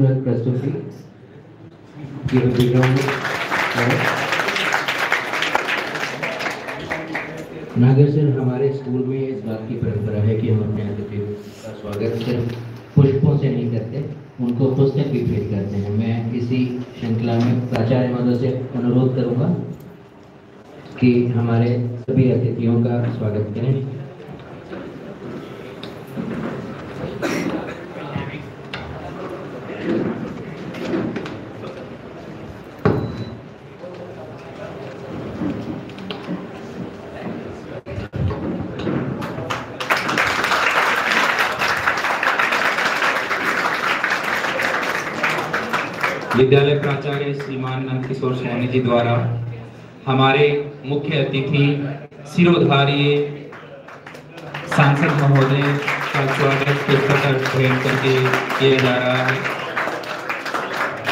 खूबसूरत प्रस्तुति ये बैकग्राउंड नागर सर हमारे स्कूल में इस बात की परंपरा है कि हम अपने अतिथियों का स्वागत सिर्फ़ पुष्पों से नहीं करते उनको पुस्तक भी भेंट करते हैं मैं इसी श्रृंखला में प्राचार्य महोदय से अनुरोध करूँगा कि हमारे सभी अतिथियों का स्वागत करें विद्यालय प्राचार्य श्रीमान नंद किशोर सोनी जी द्वारा हमारे मुख्य अतिथि सिरोधार्य सांसद महोदय का स्वागत पुस्तक भेंट करके किया जा रहा है।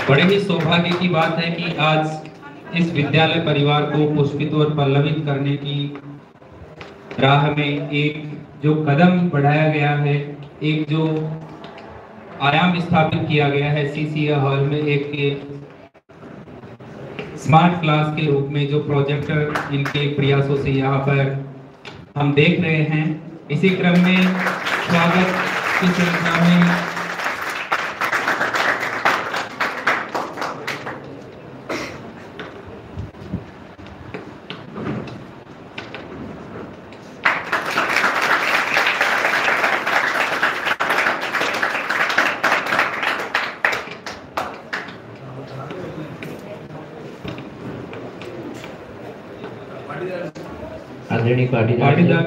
बड़े ही सौभाग्य की बात है कि आज इस विद्यालय परिवार को पुष्पित और पल्लवित करने की राह में एक जो कदम बढ़ाया गया है, एक जो आयाम स्थापित किया गया है सीसीए हॉल में एक स्मार्ट क्लास के रूप में जो प्रोजेक्टर इनके प्रयासों से यहाँ पर हम देख रहे हैं, इसी क्रम में स्वागत की श्रृंखला में आदरणीय पाटीदार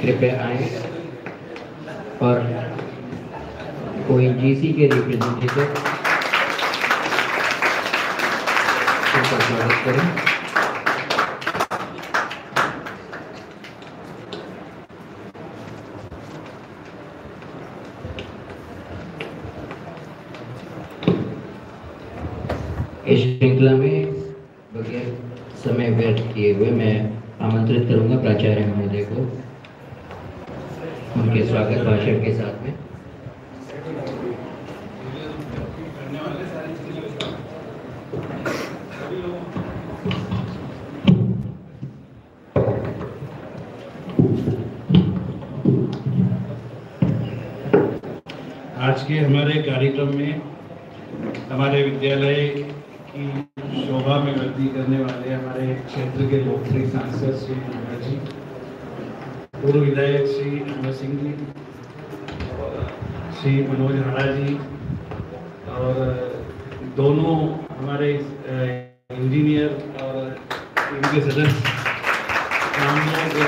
कृपया आए। और कोई जीसी के रिप्रेजेंटेटिव उनका स्वागत करें। श्रृंखला में बगैर समय व्यर्थ किए हुए मैं आमंत्रित करूँगा प्राचार्य महोदय को। उनके स्वागत भाषण के साथ में आज के हमारे कार्यक्रम में हमारे विद्यालय की शोभा में वृद्धि करने वाले हमारे क्षेत्र के लोकप्रिय सांसद श्री नागा जी पूर्व विधायक श्री अमर सिंह जी श्री मनोज हाड़ा जी और दोनों हमारे अ, इंजीनियर और इनके सदस्य हम लोग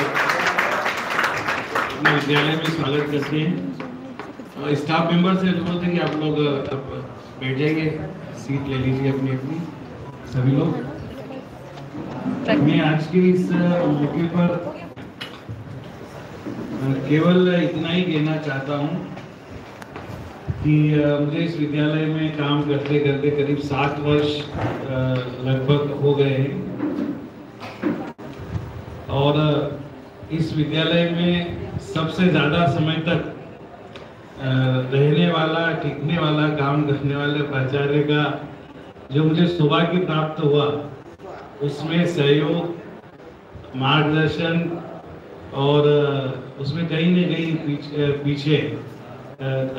अपने विद्यालय में स्वागत करते हैं और स्टाफ मेंबर से अनुरोध है कि आप लोग बैठ जाइए सीट ले लीजिए अपनी अपनी, सभी लोग। मैं आज के इस मौके पर केवल इतना ही कहना चाहता हूँ कि मुझे इस विद्यालय में काम करते करते करीब सात वर्ष लगभग हो गए हैं। और इस विद्यालय में सबसे ज़्यादा समय तक रहने वाला टिकने वाला काम करने वाले प्राचार्य का जो मुझे सौभाग्य प्राप्त हुआ उसमें सहयोग मार्गदर्शन और उसमें कहीं न कहीं पीछे, पीछे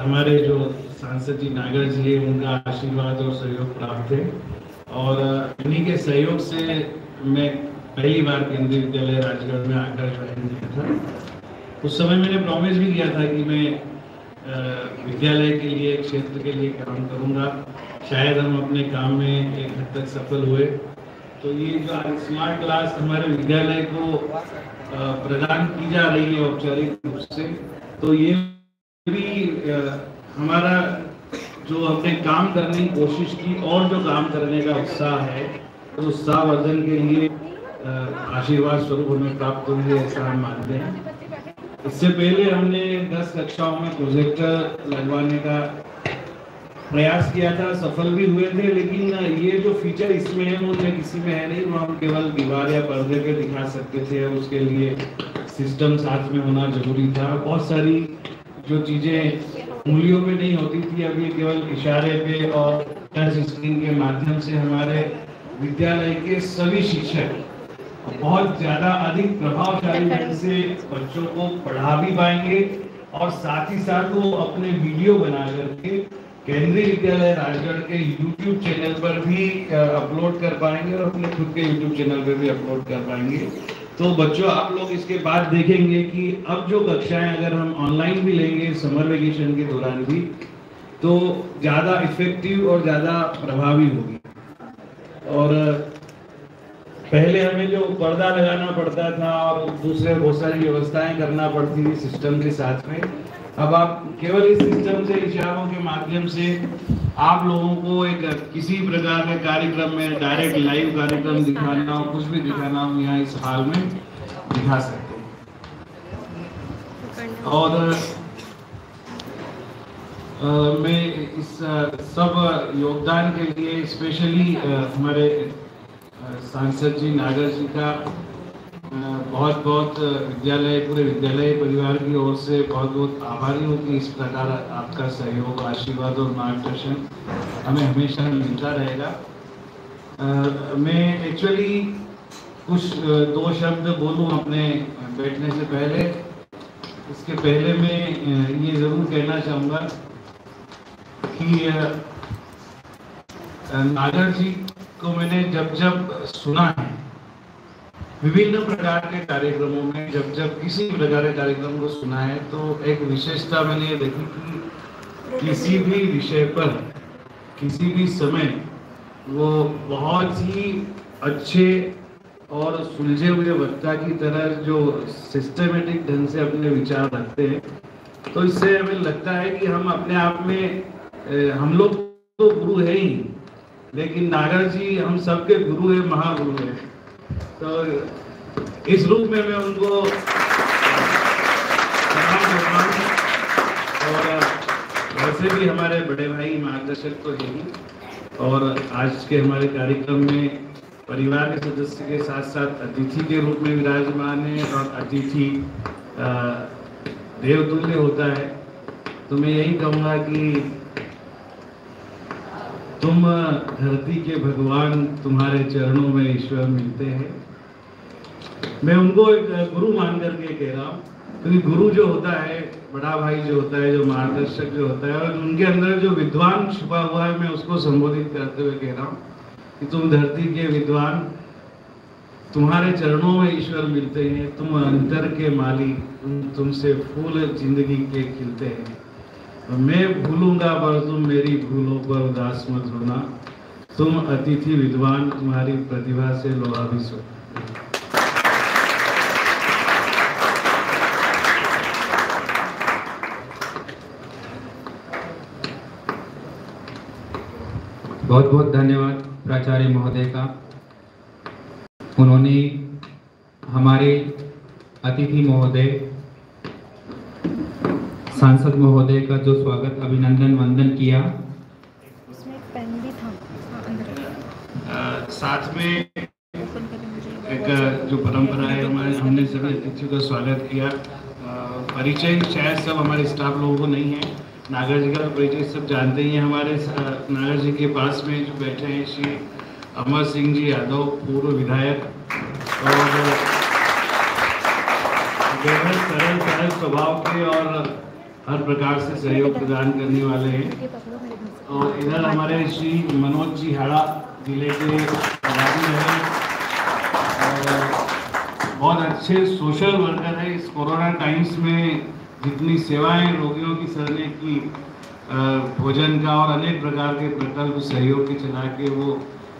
हमारे जो सांसद जी नागर जी हैं उनका आशीर्वाद और सहयोग प्राप्त है। और इन्हीं के सहयोग से मैं पहली बार केंद्रीय विद्यालय राजगढ़ में आकर ज्वाइन किया था। उस समय मैंने प्रॉमिस भी किया था कि मैं विद्यालय के लिए, क्षेत्र के लिए काम करूँगा। शायद हम अपने काम में एक हद तक सफल हुए। तो ये जो स्मार्ट क्लास हमारे विद्यालय को प्रदान की जा रही है औपचारिक रूप से तो ये भी हमारा जो हमने काम करने की कोशिश की और जो काम करने का उत्साह है तो उत्साह वर्धन के लिए आशीर्वाद स्वरूप हमें प्राप्त हुई है ऐसा हम मानते हैं। इससे पहले हमने दस कक्षाओं में प्रोजेक्टर लगवाने का प्रयास किया था, सफल भी हुए थे, लेकिन ये जो फीचर इसमें है, वो किसी में है नहीं, वो हम केवल दीवार या पर्दे पे दिखा सकते थे उसके लिए सिस्टम साथ में होना ज़रूरी था। बहुत सारी जो चीज़ें उंगलियों में नहीं होती थी अभी केवल इशारे पे और टच स्क्रीन के माध्यम से हमारे विद्यालय के सभी शिक्षक बहुत ज़्यादा अधिक प्रभावशाली ढंग से बच्चों को पढ़ा भी पाएँगे और साथ ही साथ वो अपने वीडियो बना करके केंद्रीय विद्यालय राजगढ़ के YouTube चैनल पर भी अपलोड कर पाएँगे और अपने खुद के YouTube चैनल पर भी अपलोड कर पाएँगे। तो बच्चों आप लोग इसके बाद देखेंगे कि अब जो कक्षाएँ अगर हम ऑनलाइन भी लेंगे समर वेकेशन के दौरान भी तो ज़्यादा इफ़ेक्टिव और ज़्यादा प्रभावी होगी। और पहले हमें जो पर्दा लगाना पड़ता था और दूसरे बहुत सारी व्यवस्थाएँ करना पड़ती थी सिस्टम के साथ में अब आप केवल इस सिस्टम से इशारों के माध्यम से आप लोगों को एक किसी प्रकार के कार्यक्रम में डायरेक्ट लाइव कार्यक्रम दिखाना हो कुछ भी दिखाना हो यहाँ इस हाल में दिखा सकते हैं। और आ, मैं इस सब योगदान के लिए स्पेशली हमारे सांसद जी नागर जी का बहुत बहुत विद्यालय, पूरे विद्यालय परिवार की ओर से बहुत बहुत आभारी हूँ कि इस प्रकार आपका सहयोग, आशीर्वाद और मार्गदर्शन हमें हमेशा मिलता रहेगा। मैं एक्चुअली कुछ दो शब्द बोलूँ अपने बैठने से पहले। इसके पहले मैं ये ज़रूर कहना चाहूँगा कि नागर जी को मैंने जब जब सुना है, विभिन्न प्रकार के कार्यक्रमों में जब जब किसी प्रकार के कार्यक्रम को सुना है तो एक विशेषता मैंने ये देखी कि किसी भी विषय पर, किसी भी समय वो बहुत ही अच्छे और सुलझे हुए वक्ता की तरह जो सिस्टमेटिक ढंग से अपने विचार रखते हैं तो इससे हमें लगता है कि हम अपने आप में हम लोग तो गुरु है ही। लेकिन नागर जी, हम सबके गुरु है, महागुरु है। तो इस रूप में मैं उनको और वैसे भी हमारे बड़े भाई मार्गदर्शक तो है ही। और आज के हमारे कार्यक्रम में परिवार के सदस्य के साथ साथ अतिथि के रूप में विराजमान है और अतिथि देवतुल्य होता है। तो मैं यही कहूँगा कि तुम धरती के भगवान तुम्हारे चरणों में ईश्वर मिलते हैं। मैं उनको एक गुरु मान करके कह रहा हूँ, क्योंकि गुरु जो होता है, बड़ा भाई जो होता है, जो मार्गदर्शक जो होता है, और उनके अंदर जो विद्वान छुपा हुआ है, मैं उसको संबोधित करते हुए कह रहा हूँ कि तुम धरती के विद्वान, तुम्हारे चरणों में ईश्वर मिलते हैं, तुम अंतर के मालिक तुमसे फूल ज़िंदगी के खिलते हैं। मैं भूलूँगा पर तुम मेरी भूलों पर उदास मत होना। तुम अतिथि विद्वान, तुम्हारी प्रतिभा से लोहा भी सो बहुत बहुत धन्यवाद प्राचार्य महोदय का। उन्होंने हमारे अतिथि महोदय सांसद महोदय का जो स्वागत अभिनंदन वंदन किया। उसमें पेन भी था। हाँ, साथ में एक जो परंपरा है हमारे हमने सभी अतिथियों का स्वागत किया। परिचय शायद सब हमारे स्टाफ लोगों को नहीं है। नागर जी का परिचय सब जानते ही हैं हमारे नागर जी के पास में जो बैठे हैं श्री अमर सिंह जी यादव पूर्व विधायक। और बेहद सरल सरल स्वभाव के और हर प्रकार से सहयोग प्रदान करने वाले हैं। और इधर हमारे श्री मनोज जी हाड़ा ज़िले के और बहुत अच्छे सोशल वर्कर है इस कोरोना टाइम्स में, जितनी सेवाएँ रोगियों की सरने की भोजन का और अनेक प्रकार के प्रकल्प सहयोग के चला के वो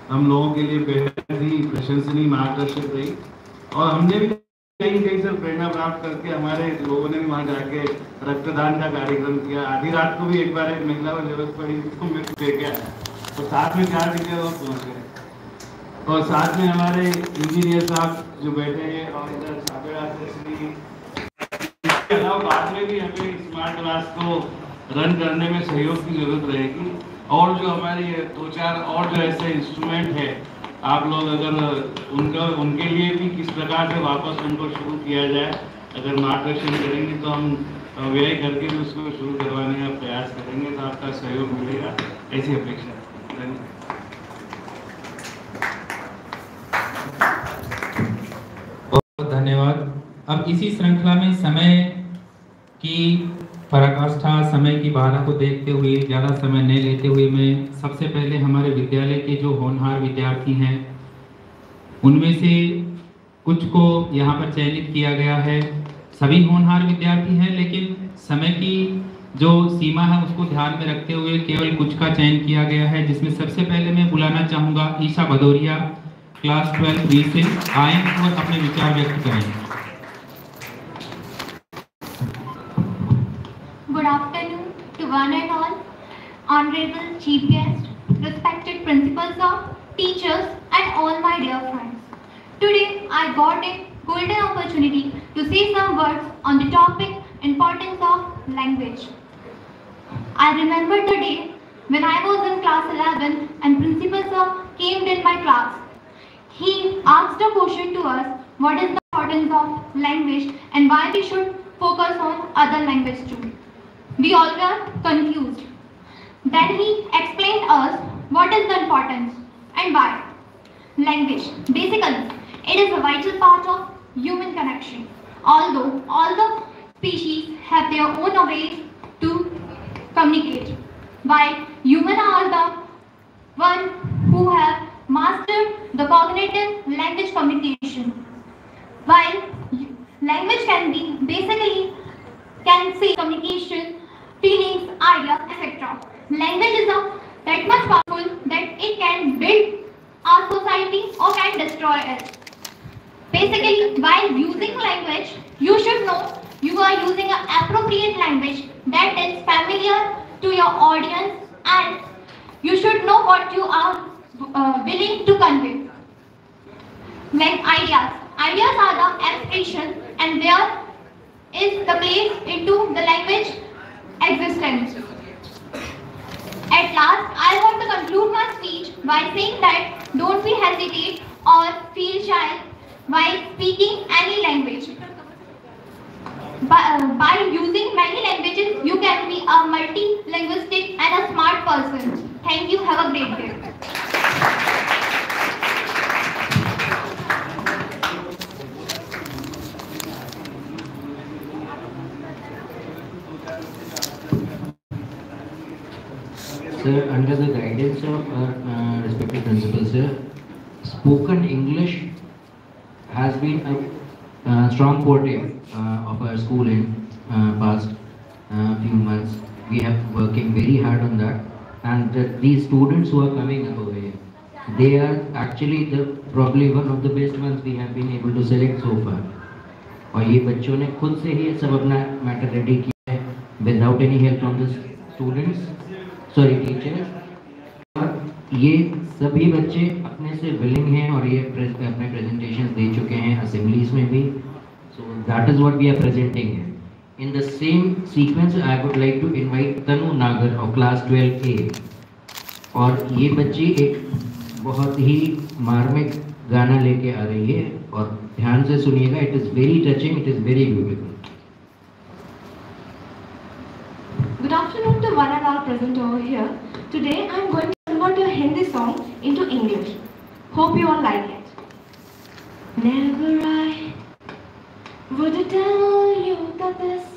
हम लोगों के लिए बेहद ही प्रशंसनीय, मार्गदर्शक रही। और हमने भी कहीं कहीं से प्रेरणा प्राप्त करके हमारे लोगों ने भी वहाँ जाके रक्तदान का कार्यक्रम किया। आधी रात को भी एक बार एक महिला को ज़रूरत पड़ी उसको तो साथ में चार दिन लोग पहुँच गए। और साथ में हमारे इंजीनियर साहब जो बैठे हैं और इधर इसके अलावा बाद में भी हमें स्मार्ट क्लास को रन करने में सहयोग की ज़रूरत रहेगी। और जो हमारी दो चार और जो ऐसे इंस्ट्रूमेंट है आप लोग अगर उनका, उनके लिए भी किस प्रकार से वापस उनको शुरू किया जाए, अगर मार्गदर्शन करेंगे तो हम व्यय करके भी उसको शुरू करवाने का प्रयास करेंगे तो आपका सहयोग मिलेगा। ऐसी अपेक्षा। बहुत धन्यवाद। अब इसी श्रृंखला में समय की पराकाष्ठा समय की बाधा को देखते हुए, ज़्यादा समय नहीं लेते हुए मैं सबसे पहले हमारे विद्यालय के जो होनहार विद्यार्थी हैं, उनमें से कुछ को यहाँ पर चयनित किया गया है। सभी होनहार विद्यार्थी हैं, लेकिन समय की जो सीमा है, उसको ध्यान में रखते हुए केवल कुछ का चयन किया गया है, जिसमें सबसे पहले मैं बुलाना चाहूँगा Isha Bhadauria, class twelfth B से आए और अपने विचार व्यक्त करें। Honorable chief guest, respected principals of teachers and all my dear friends. Today I got a golden opportunity to say some words on the topic importance of language. I remember the day when I was in class 11 and principal sir came in my class. He asked a question to us, what is the importance of language and why we should focus on other language too. We all were confused. Then he explained us what is the importance and why. Language, basically, it is a vital part of human connection. Although all the species have their own way to communicate, while humans are the one who have mastered the cognitive language communication. While language can be basically can say communication, feelings, ideas, etc. Language is of that much powerful that it can build our society or can destroy it. Basically, while using language, you should know you are using an appropriate language that is familiar to your audience and you should know what you are uh, willing to convey. Like ideas. Ideas are the expression and there is the place into the language existence. At last, I want to conclude my speech by saying that don't be hesitate or feel shy while speaking any language. By, uh, by using many languages, you can be a multi-linguistic and a smart person. Thank you. Have a great day. Sir, under the guidance of our uh, respected principal, sir, spoken English has been a uh, strong forte uh, of our school in uh, past uh, few months. We have working very hard on that, and the, these students who are coming up over here, they are actually the probably one of the best ones we have been able to select so far. और ये बच्चों ने खुद से ही ये सब अपना matter ready किया है without any help from the students sorry teachers और ये सभी बच्चे अपने से विलिंग हैं और ये प्रेस, अपने प्रेजेंटेशन दे चुके हैं असेंबलीज में भी। So that is what we are presenting in the same sequence I would like to invite Tanu Nagar of class 12 A और ये बच्ची एक बहुत ही मार्मिक गाना लेके आ रही है और ध्यान से सुनिएगा it is very touching it is very beautiful good afternoon present over here. Today I am going to convert a Hindi song into English. Hope you all like it. Never I would tell you that this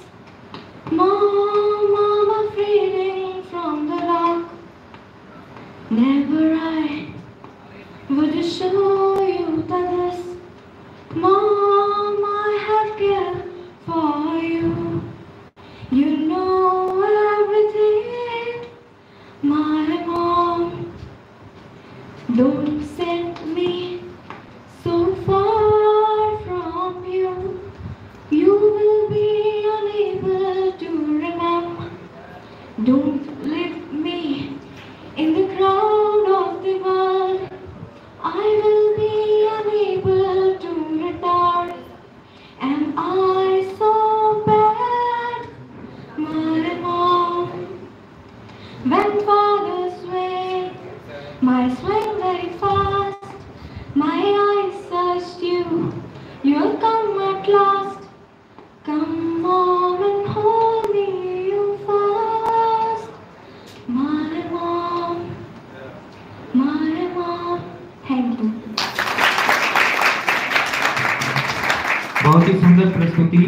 बहुत ही सुंदर प्रस्तुति।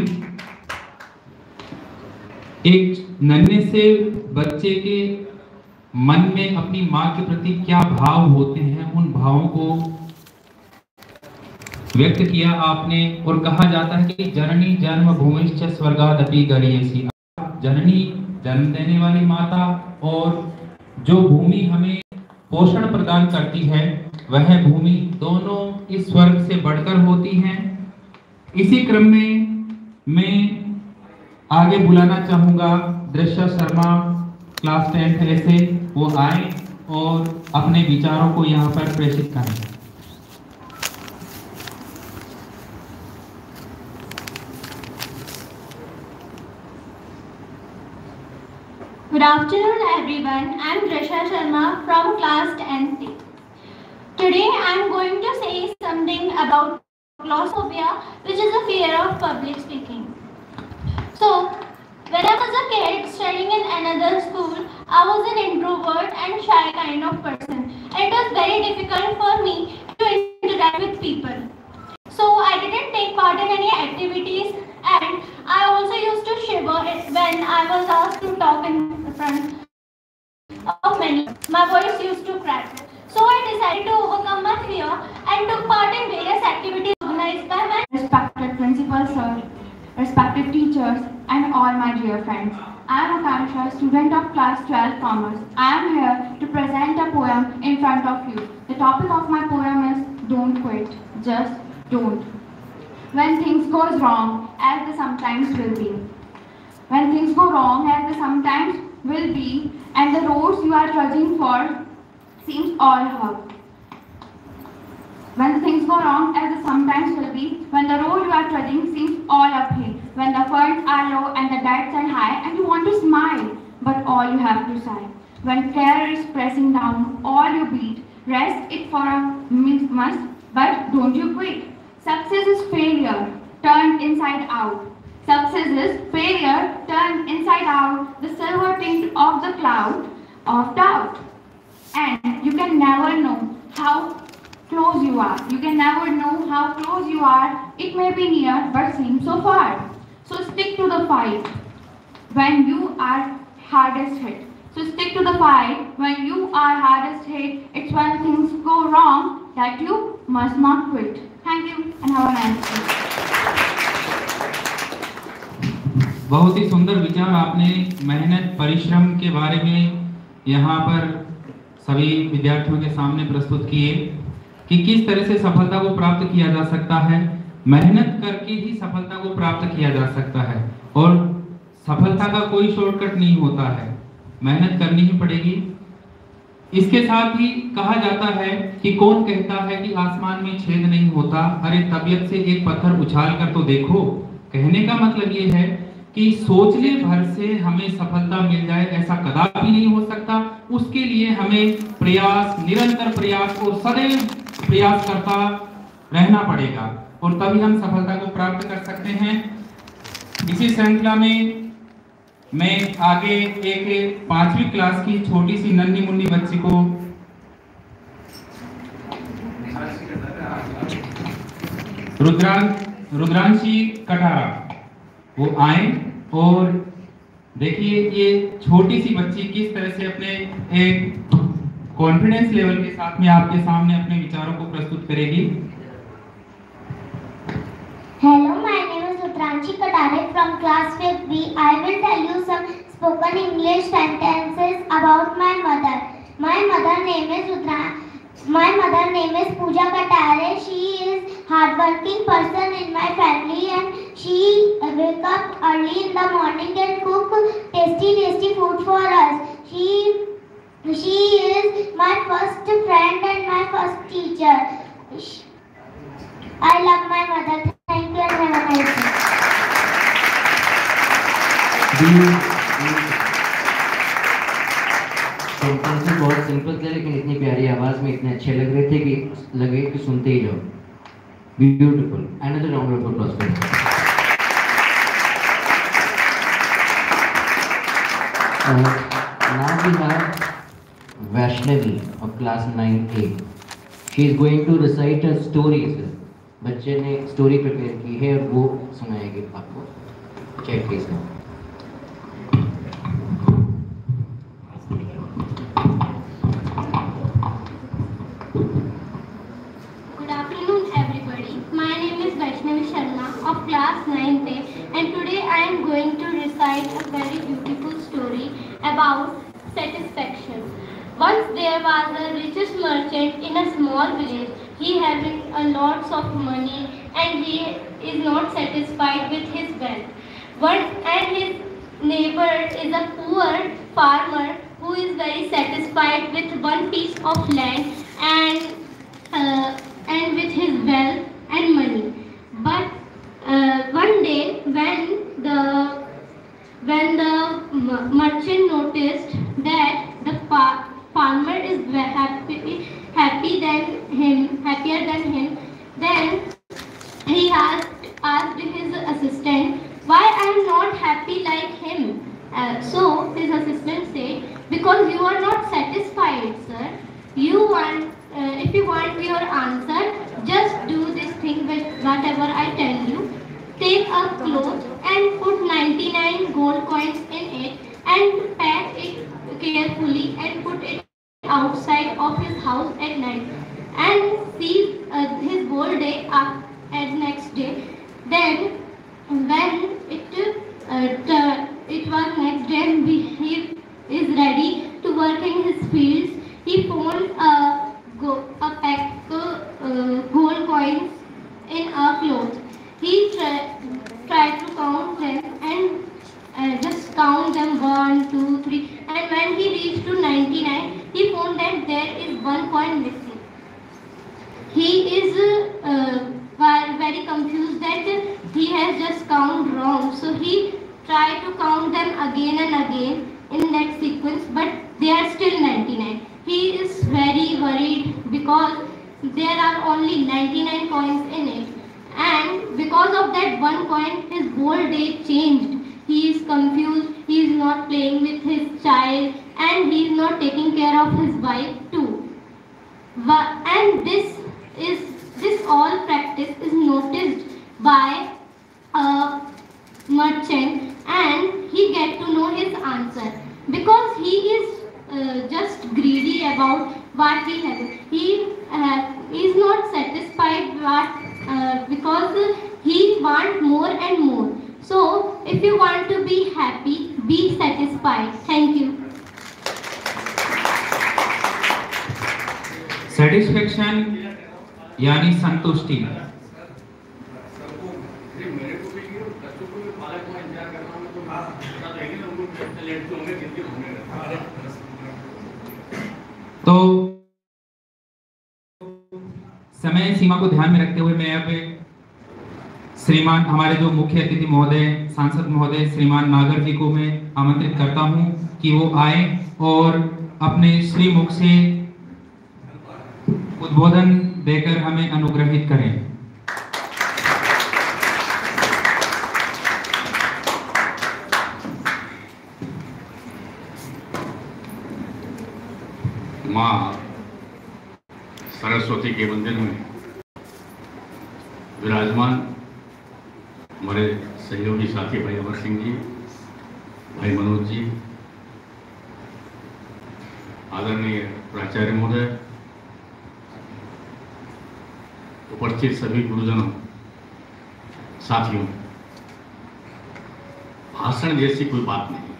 एक नन्हे से बच्चे के मन में अपनी माँ के प्रति क्या भाव होते हैं, उन भावों को व्यक्त किया आपने और कहा जाता है कि जननी जन्म भूमिश्च स्वर्गादपि गरीयसी जननी जन्म देने वाली माता और जो भूमि हमें पोषण प्रदान करती है, वह भूमि दोनों इस स्वर्ग से बढ़कर होती हैं। इसी क्रम में मैं आगे बुलाना चाहूँगा दृश्य शर्मा क्लास टेंथ ऐसे वो आए और अपने विचारों को यहाँ पर प्रेषित करें Good afternoon everyone. I am Drisha Sharma from class 10th. Today I am going to say something about claustrophobia which is a fear of public speaking. So when I was a kid studying in another school, I was an introvert and shy kind of person. It was very difficult for me to interact with people. So I didn't take part in any activities and I also used to shiver when I was asked to talk in front of many. My voice used to crack. So I decided to overcome my fear and took part in various activities by my Respected principal sir, respected teachers, and all my dear friends. I am Akansha, student of class 12 commerce. I am here to present a poem in front of you. The topic of my poem is Don't Quit, Just Don't. When things goes wrong, as they sometimes will be. When things go wrong, as they sometimes will be, and the roads you are trudging for seems all hard. When things go wrong, as they sometimes will be, when the road you are treading seems all uphill, when the funds are low and the debts are high, and you want to smile, but all you have to sigh. When care is pressing down all you beat, rest it for a must, but don't you quit. Success is failure turned inside out. Success is failure turned inside out, the silver tint of the cloud of doubt. And you can never know how close you are. You can never know how close you are. It may be near but seem so far. So stick to the fight when you are hardest hit. So stick to the fight when you are hardest hit. It's when things go wrong that you must not quit. Thank you and have a nice day. बहुत ही सुंदर विचार आपने मेहनत परिश्रम के बारे में यहाँ पर सभी विद्यार्थियों के सामने प्रस्तुत किए कि किस तरह से सफलता को प्राप्त किया जा सकता है? मेहनत करके ही सफलता को प्राप्त किया जा सकता है। और सफलता का कोई शॉर्टकट नहीं होता है। मेहनत करनी ही पड़ेगी। इसके साथ ही कहा जाता है कि कौन कहता है कि आसमान में छेद नहीं होता? अरे, तबियत से एक पत्थर उछाल कर तो देखो। कहने का मतलब ये है कि सोचने भर से हमें सफलता मिल जाए ऐसा कदापि नहीं हो सकता। उसके लिए हमें प्रयास, निरंतर प्रयास और सदैव प्रयास करता रहना पड़ेगा और तभी हम सफलता को प्राप्त कर सकते हैं। इसी श्रृंखला में मैं आगे एक पांचवी क्लास की छोटी सी नन्ही मुन्नी बच्ची को रुद्रां, रुद्रांशी कटारा, वो आए और देखिए ये छोटी सी बच्ची किस तरह से अपने एक कॉन्फिडेंस लेवल के साथ में आपके सामने अपने विचारों को प्रस्तुत करेगी Hello, my name is Utranchi Kadare from class 5B. I will tell you some spoken English sentences about my mother. My mother name is Utran. My mother name is Pooja Katare. She is hardworking person in my family and she wake up early in the morning and cook tasty tasty food for us. She she is my first friend and my first teacher. I love my mother. Thank you and have a nice day. Sentences बहुत simple थे लेकिन इतनी प्यारी आवाज़ में इतने अच्छे लग रहे थे कि लगे कि सुनते ही जाओ beautiful another round of applause for now we have Vaishnavi और class nine A she is going to recite a story बच्चे ने स्टोरी प्रिपेयर की है, वो सुनाएगी आपको। Check please sir in a small village. He having a lots of money and he is not satisfied with his wealth. One and his neighbor is a poor farmer who is very satisfied with one piece of land and uh, and with his wealth and money. But uh, one day, when the when the merchant noticed that the farmer is happy happy than him, happier than him, then he asked asked his assistant, "Why I am not happy like him?" Uh, so his assistant said, "Because you are not satisfied, sir. You want." Uh, if you want your answer, just do this thing with whatever I tell you. Take a cloth and put 99 gold coins in it and pack it carefully and put it outside of his house at night and see uh, his whole day up at next day. Then when it uh, it was next day and he is ready to work in his fields, he found a go, a pack uh, gold coins in a cloth. He try, tried to count them and uh, just count them one, two, three. And when he reached to 99, he found that there is one coin missing. He is uh, very confused that he has just counted wrong. So he tried to count them again and again in that sequence, but they are still 99. He is very worried because there are only 99 coins in it. And because of that one coin, his whole day changed. He is confused, he is not playing with his child, and he is not taking care of his wife too. And this is this all practice is noticed by a merchant. And he get to know his answer. Because he is uh, just greedy about what he has he uh, is not satisfied uh, because he want more and more so if you want to be happy be satisfied thank you satisfaction यानी संतुष्टि तो समय सीमा को ध्यान में रखते हुए मैं अब श्रीमान, हमारे जो मुख्य अतिथि महोदय, सांसद महोदय, श्रीमान नागर जी को मैं आमंत्रित करता हूँ कि वो आए और अपने श्रीमुख से उद्बोधन देकर हमें अनुग्रहित करें। माँ, सरस्वती के मंदिर में विराजमान हमारे सहयोगी साथी भाई अमर सिंह जी, भाई मनोज जी, आदरणीय प्राचार्य महोदय, उपस्थित सभी गुरुजनों, साथियों, भाषण जैसी कोई बात नहीं है,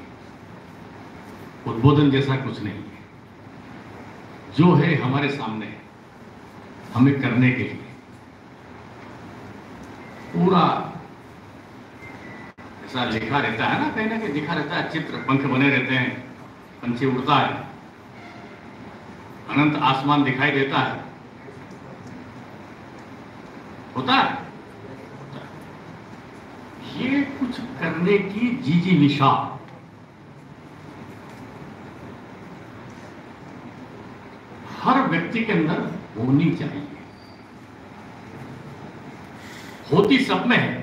उद्बोधन जैसा कुछ नहीं है। जो है हमारे सामने हमें करने के लिए पूरा ऐसा लिखा रहता है ना, कहीं ना कहीं लिखा रहता है, चित्र, पंख बने रहते हैं, पंछी उड़ता है। अनंत आसमान दिखाई देता है। होता है। ये कुछ करने की जीजी निशा। हर व्यक्ति के अंदर होनी चाहिए। होती सब में है।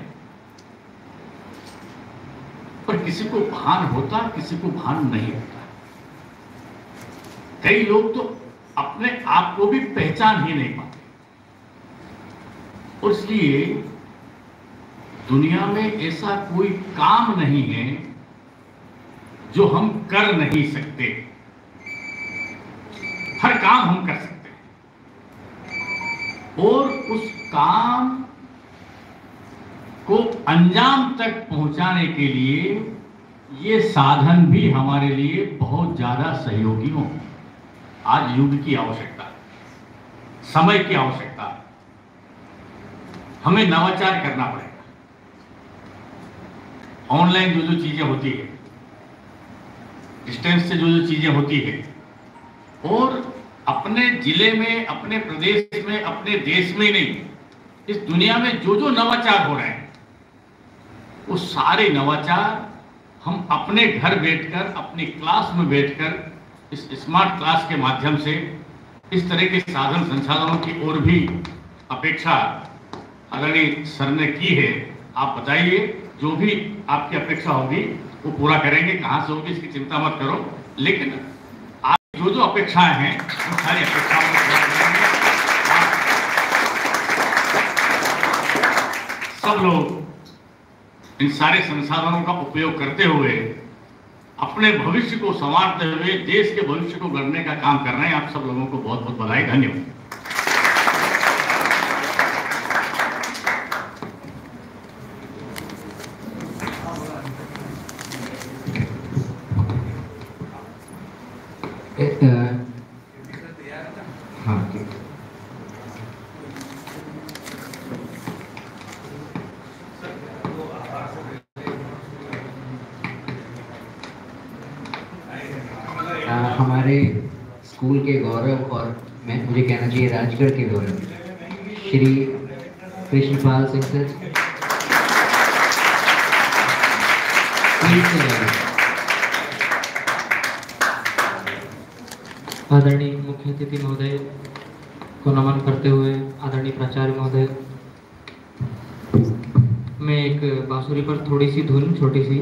पर किसी को भान होता, किसी को भान नहीं होता। कई लोग तो अपने आप को भी पहचान ही नहीं पाते। इसलिए दुनिया में ऐसा कोई काम नहीं है जो हम कर नहीं सकते। हर काम हम कर सकते हैं। और उस काम को अंजाम तक पहुँचाने के लिए ये साधन भी हमारे लिए बहुत ज़्यादा सहयोगी हों आज युग की आवश्यकता, समय की आवश्यकता। हमें नवाचार करना पड़ेगा। ऑनलाइन जो जो चीज़ें होती है, डिस्टेंस से जो जो चीज़ें होती है, और अपने ज़िले में, अपने प्रदेश में, अपने देश में नहीं, इस दुनिया में जो जो नवाचार हो रहे हैं वो सारे नवाचार हम अपने घर बैठकर, अपनी क्लास में बैठकर, इस स्मार्ट क्लास के माध्यम से, इस तरह के साधन संसाधनों की ओर भी अपेक्षा आदरणीय सर ने की है। आप बताइए, जो भी आपकी अपेक्षा होगी, वो पूरा करेंगे, कहाँ से होगी, इसकी चिंता मत करो। लेकिन आप जो जो अपेक्षाएँ हैं, उन सारी अपेक्षाओं को सब लोग इन सारे संसाधनों का उपयोग करते हुए अपने भविष्य को संवारते हुए देश के भविष्य को गढ़ने का काम कर रहे हैं। आप सब लोगों को बहुत बहुत बधाई, धन्यवाद ए, अ, हाँ जी अ, हमारे स्कूल के गौरव और मैं चाहिए राजगढ़ के गौरव श्री कृष्णपाल सिंह सर। आदरणीय मुख्य अतिथि महोदय को नमन करते हुए आदरणीय प्राचार्य महोदय, मैं एक बांसुरी पर थोड़ी सी धुन, छोटी सी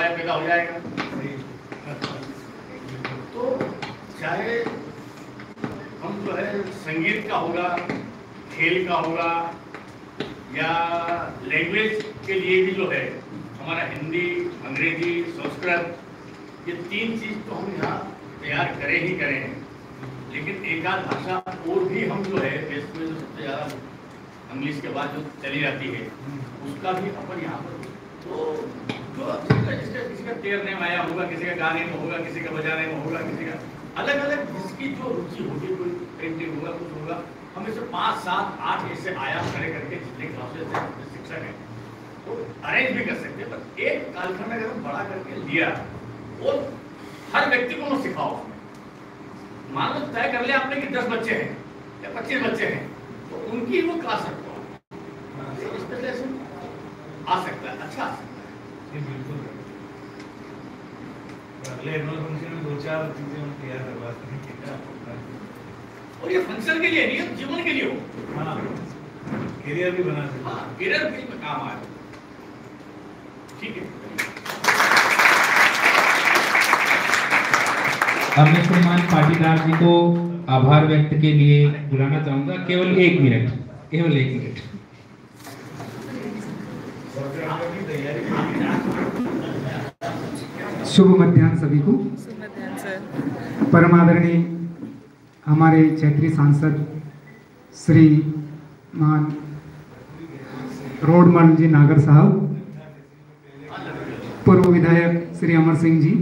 करके पैदा हो जाएगा। तो चाहे हम जो है संगीत का होगा, खेल का होगा, या लैंग्वेज के लिए भी जो है, हमारा हिंदी, अंग्रेज़ी, संस्कृत, ये तीन चीज़ तो हम यहाँ तैयार करें ही करें। लेकिन एक आध भाषा और भी हम जो है देश में जो सबसे ज़्यादा इंग्लिश के बाद जो चली जाती है, उसका भी अपन यहाँ पर तो जो किसी का तैरने में आया होगा, किसी का गाने में होगा, किसी का बजाने में होगा, किसी का अलग अलग जिसकी जो रुचि होगी, कोई पेंटिंग होगा, कुछ होगा, हम इसे पाँच, सात, आठ ऐसे आयाम करे करके जितने क्लासेस हैं शिक्षक हैं तो अरेंज भी कर सकते हैं, पर एक कालखंड अगर हम बड़ा करके लिया और हर व्यक्ति को मत सिखाओ। मान लो तय कर लिया आपने कि दस बच्चे हैं, या पच्चीस बच्चे हैं तो उनकी वो क्लास रखो स्पेशलाइजेशन आ सकता है अच्छा आ सकता है। बिल्कुल। अगले एनुअल फ़ंक्शन में दो चार चीज़ें हम तैयार करवाते हैं और ये फ़ंक्शन के लिए नहीं जीवन के लिए हो। हाँ करियर भी बना सकते हाँ। करियर भी में काम आए। ठीक है। अब मैं श्रीमान पाटीदार जी को आभार व्यक्त के लिए बुलाना चाहूँगा। केवल एक मिनट केवल एक मिनट। शुभ मध्याह्न सभी को। परमादरणीय हमारे क्षेत्रीय सांसद श्री मान रोडमल जी नागर साहब पूर्व विधायक श्री अमर सिंह जी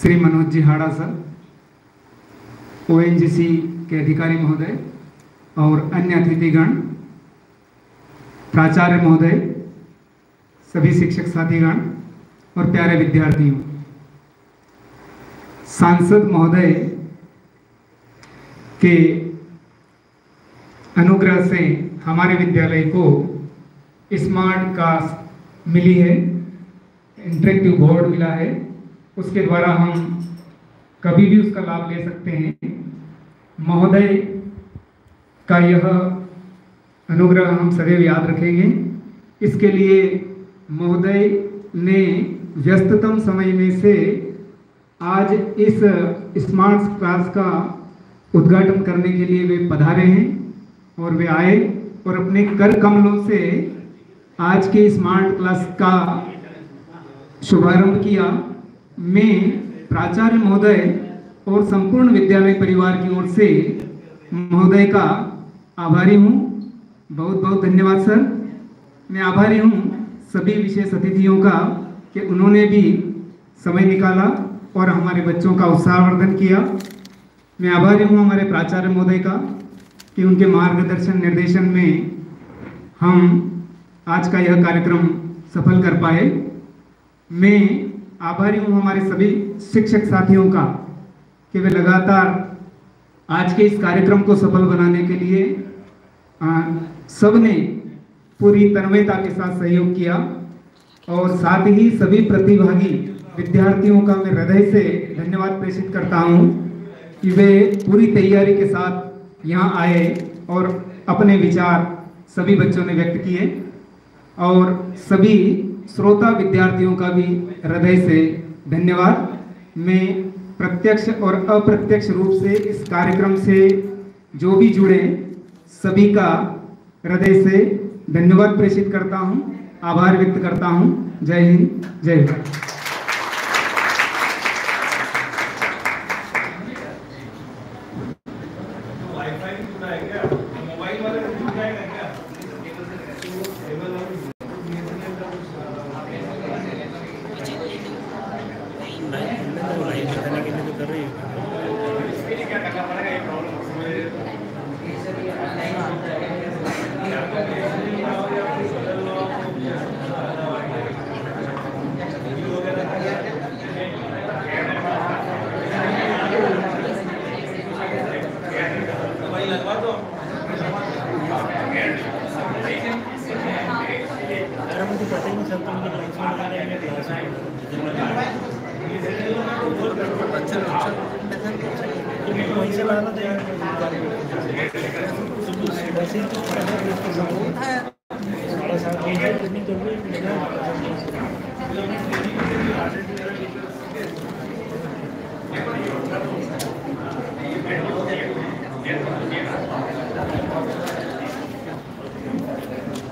श्री मनोज जी हाड़ा सर ओएनजीसी के अधिकारी महोदय और अन्य अतिथिगण प्राचार्य महोदय सभी शिक्षक साथीगण और प्यारे विद्यार्थियों, सांसद महोदय के अनुग्रह से हमारे विद्यालय को स्मार्ट क्लास मिली है इंटरेक्टिव बोर्ड मिला है। उसके द्वारा हम कभी भी उसका लाभ ले सकते हैं। महोदय का यह अनुग्रह हम सदैव याद रखेंगे। इसके लिए महोदय ने व्यस्ततम समय में से आज इस स्मार्ट क्लास का उद्घाटन करने के लिए वे पधारे हैं और वे आए और अपने कर कमलों से आज के स्मार्ट क्लास का शुभारंभ किया। मैं प्राचार्य महोदय और संपूर्ण विद्यालय परिवार की ओर से महोदय का आभारी हूँ। बहुत बहुत धन्यवाद, सर। मैं आभारी हूँ सभी विशेष अतिथियों का। कि उन्होंने भी समय निकाला और हमारे बच्चों का उत्साहवर्धन किया। मैं आभारी हूँ हमारे प्राचार्य महोदय का कि उनके मार्गदर्शन निर्देशन में हम आज का यह कार्यक्रम सफल कर पाए। मैं आभारी हूँ हमारे सभी शिक्षक साथियों का कि वे लगातार आज के इस कार्यक्रम को सफल बनाने के लिए सबने पूरी तन्मयता के साथ सहयोग किया। और साथ ही सभी प्रतिभागी विद्यार्थियों का मैं हृदय से धन्यवाद प्रेषित करता हूँ कि वे पूरी तैयारी के साथ यहाँ आए और अपने विचार सभी बच्चों ने व्यक्त किए और सभी श्रोता विद्यार्थियों का भी हृदय से धन्यवाद। मैं प्रत्यक्ष और अप्रत्यक्ष रूप से इस कार्यक्रम से जो भी जुड़े सभी का हृदय से धन्यवाद प्रेषित करता हूँ। आभार व्यक्त करता हूँ। जय हिंद जय भारत।